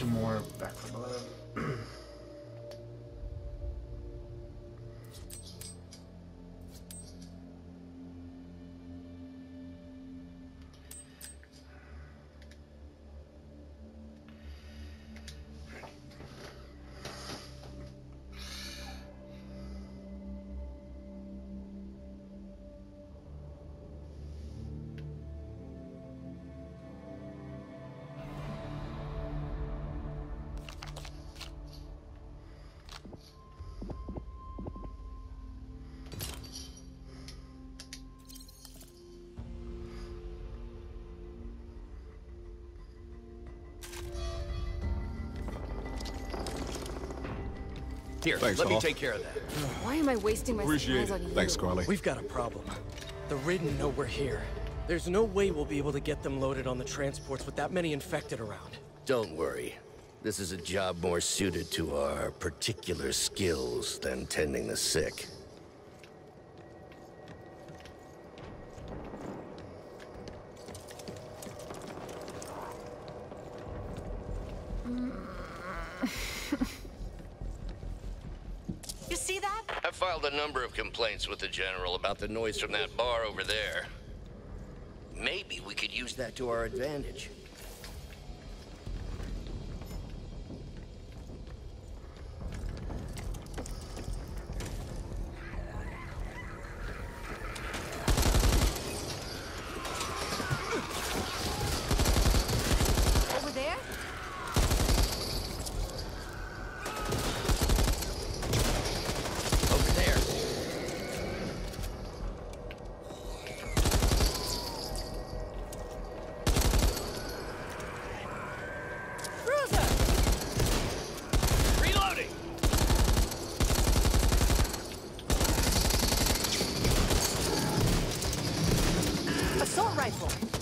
two more back from below. Here, Thanks, let me take care of that. Why am I wasting my Appreciate supplies it. on you? Thanks, Karlee. We've got a problem. The Ridden know we're here. There's no way we'll be able to get them loaded on the transports with that many infected around. Don't worry. This is a job more suited to our particular skills than tending the sick. You see that? I filed a number of complaints with the General about the noise from that bar over there. Maybe we could use that to our advantage. Over there? Over there. Reloading! Assault rifle.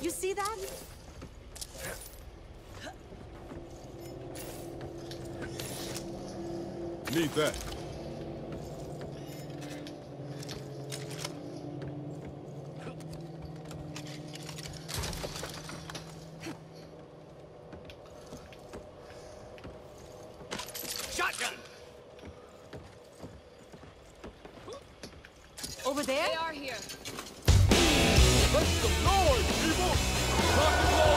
You see that? Need that. Shotgun! Over there? AR here. Make some noise, people! Rock and roll!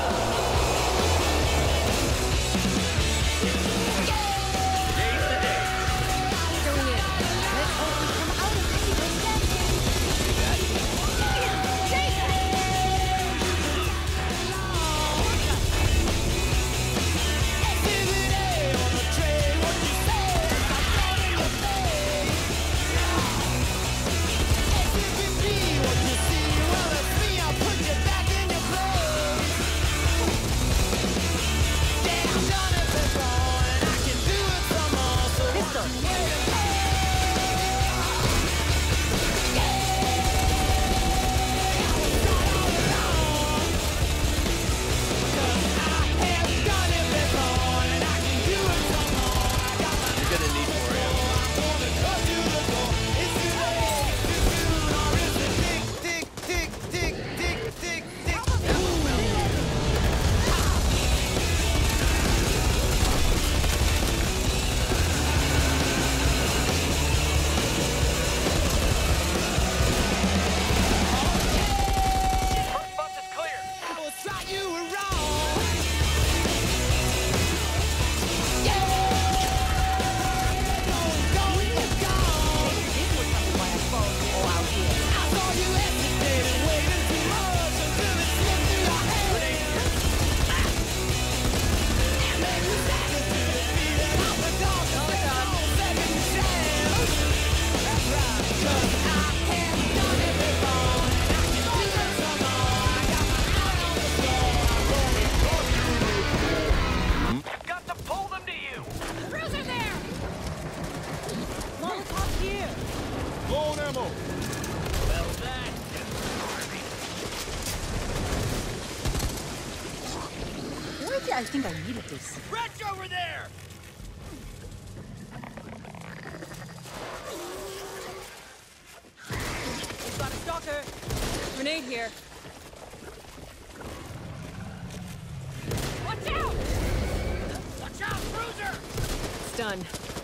I think I needed this. Retch over there! We've got a stalker. Grenade here. Watch out! Watch out, cruiser! Stun.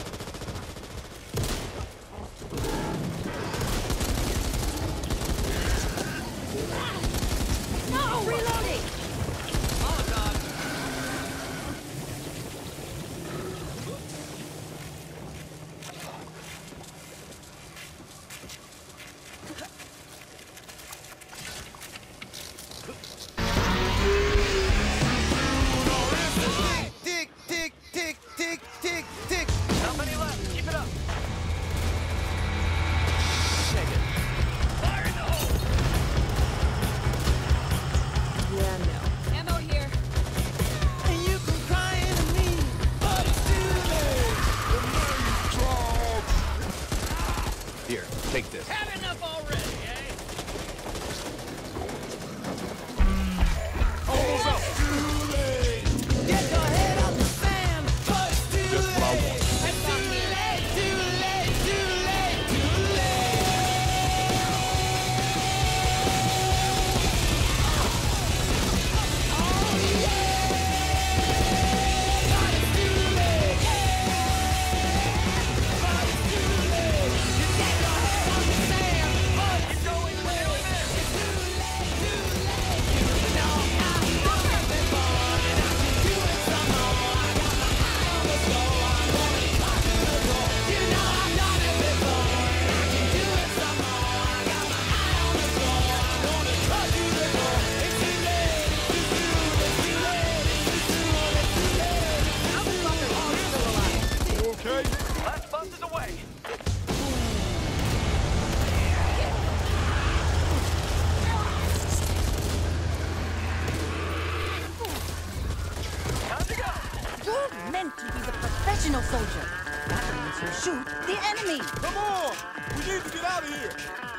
Professional soldier. That means you shoot the enemy. Come on! We need to get out of here!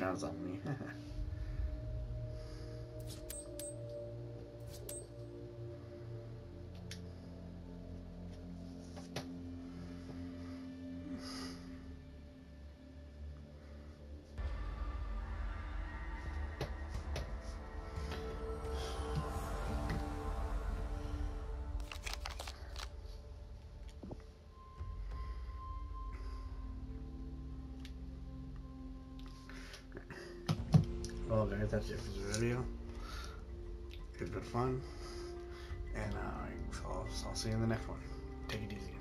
Round's on that's it for the video. It's been fun, and uh, I'll, I'll see you in the next one. Take it easy.